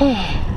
Hey.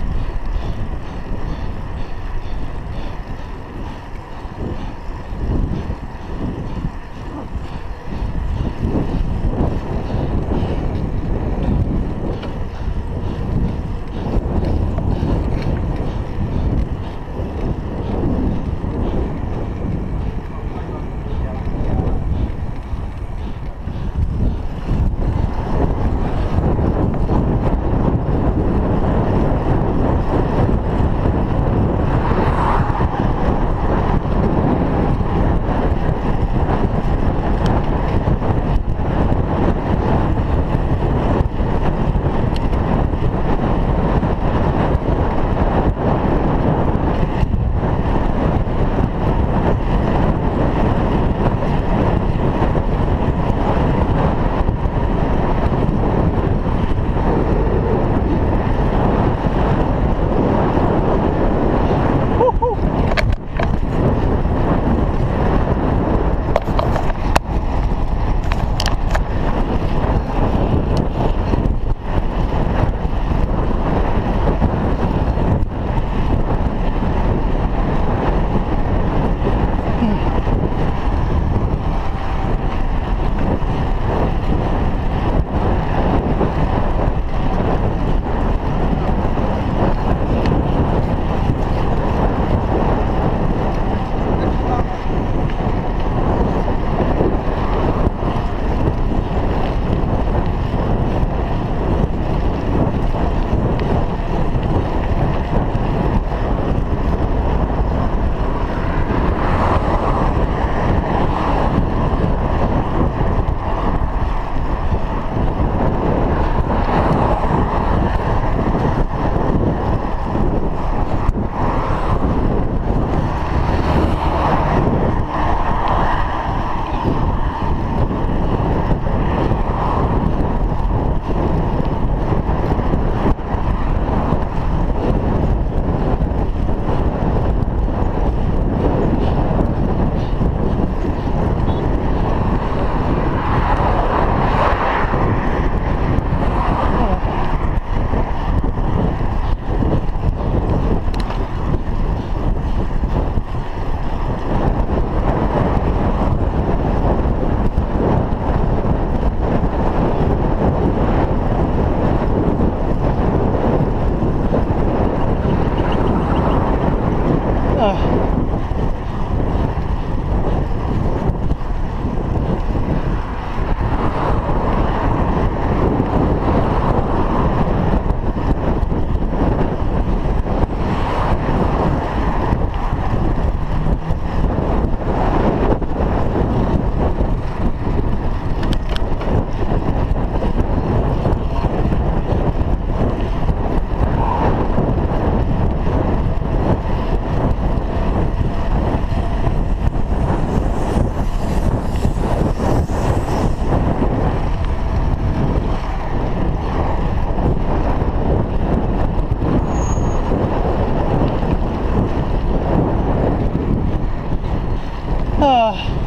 Oh.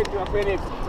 Wait, you finished.